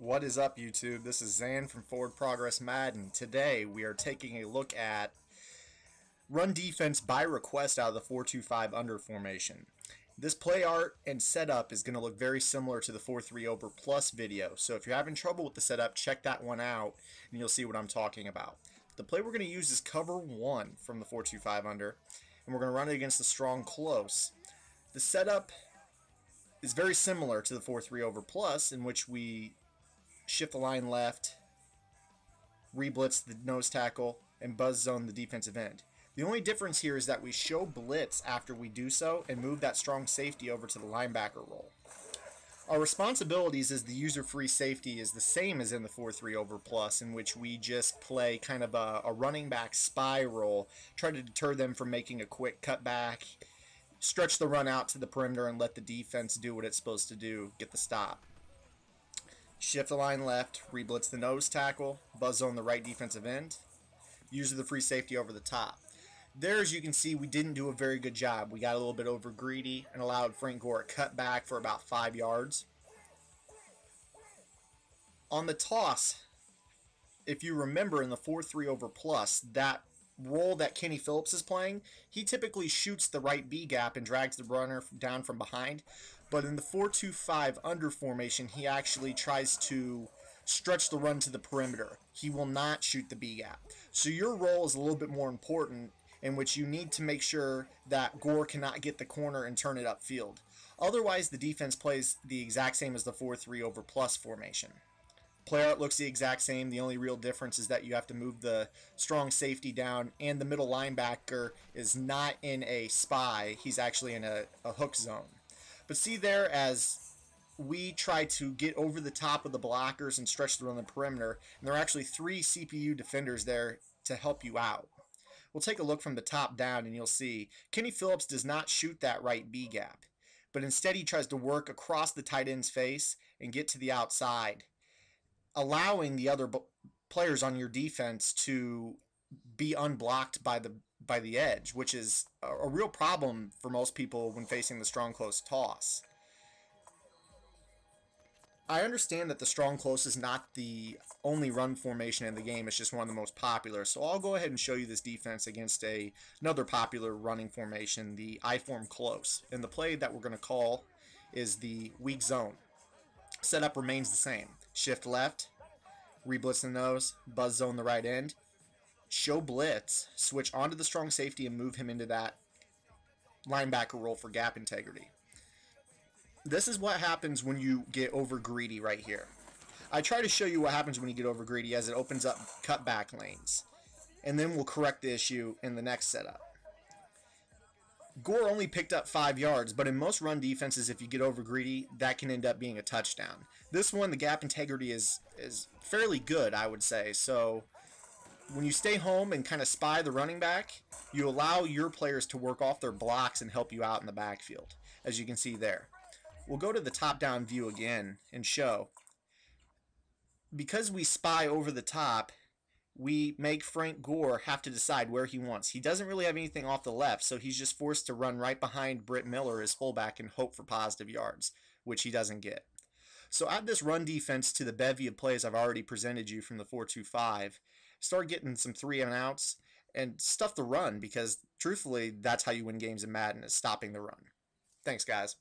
What is up, YouTube? This is Zan from Forward Progress Madden. Today, we are taking a look at run defense by request out of the 4-2-5 under formation. This play art and setup is going to look very similar to the 4-3 over plus video. So if you're having trouble with the setup, check that one out and you'll see what I'm talking about. The play we're going to use is cover 1 from the 4-2-5 under and we're going to run it against the strong close. The setup is very similar to the 4-3 over plus in which we shift the line left, re-blitz the nose tackle, and buzz zone the defensive end. The only difference here is that we show blitz after we do so and move that strong safety over to the linebacker role. Our responsibilities as the user-free safety is the same as in the 4-3 over plus in which we just play kind of a, a running back spy role, try to deter them from making a quick cutback, stretch the run out to the perimeter and let the defense do what it's supposed to do, get the stop. Shift the line left, re-blitz the nose tackle, buzz zone the right defensive end, use the free safety over the top. There, as you can see, we didn't do a very good job. We got a little bit over greedy and allowed Frank Gore a cut back for about five yards. On the toss, if you remember in the 4-3 over plus, that role that Kenny Phillips is playing, he typically shoots the right B gap and drags the runner down from behind. But in the 4-2-5 under formation, he actually tries to stretch the run to the perimeter. He will not shoot the B gap. So your role is a little bit more important in which you need to make sure that Gore cannot get the corner and turn it upfield. Otherwise, the defense plays the exact same as the 4-3 over plus formation. Play art looks the exact same. The only real difference is that you have to move the strong safety down, and the middle linebacker is not in a spy. He's actually in a, a hook zone. But see there, as we try to get over the top of the blockers and stretch run the perimeter, and there are actually three CPU defenders there to help you out. We'll take a look from the top down, and you'll see Kenny Phillips does not shoot that right B gap, but instead he tries to work across the tight end's face and get to the outside allowing the other players on your defense to be unblocked by the by the edge, which is a, real problem for most people when facing the strong close toss. I understand that the strong close is not the only run formation in the game, it's just one of the most popular. So I'll go ahead and show you this defense against a another popular running formation, the I form close. And the play that we're going to call is the weak zone. Setup remains the same. Shift left, reblitz the nose, buzz zone the right end, show blitz, switch onto the strong safety and move him into that linebacker role for gap integrity. This is what happens when you get over greedy right here. I try to show you what happens when you get over greedy as it opens up cutback lanes. And then we'll correct the issue in the next setup. Gore only picked up five yards, but in most run defenses, if you get over greedy, that can end up being a touchdown. This one, the gap integrity is is fairly good, I would say. So when you stay home and kind of spy the running back, you allow your players to work off their blocks and help you out in the backfield, as you can see there. We'll go to the top-down view again and show. Because we spy over the top, we make Frank Gore have to decide where he wants. He doesn't really have anything off the left, so he's just forced to run right behind Bruce Miller as fullback and hope for positive yards, which he doesn't get. So add this run defense to the bevy of plays I've already presented you from the 4-2-5. Start getting some three and outs and stuff the run because truthfully, that's how you win games in Madden is stopping the run. Thanks, guys.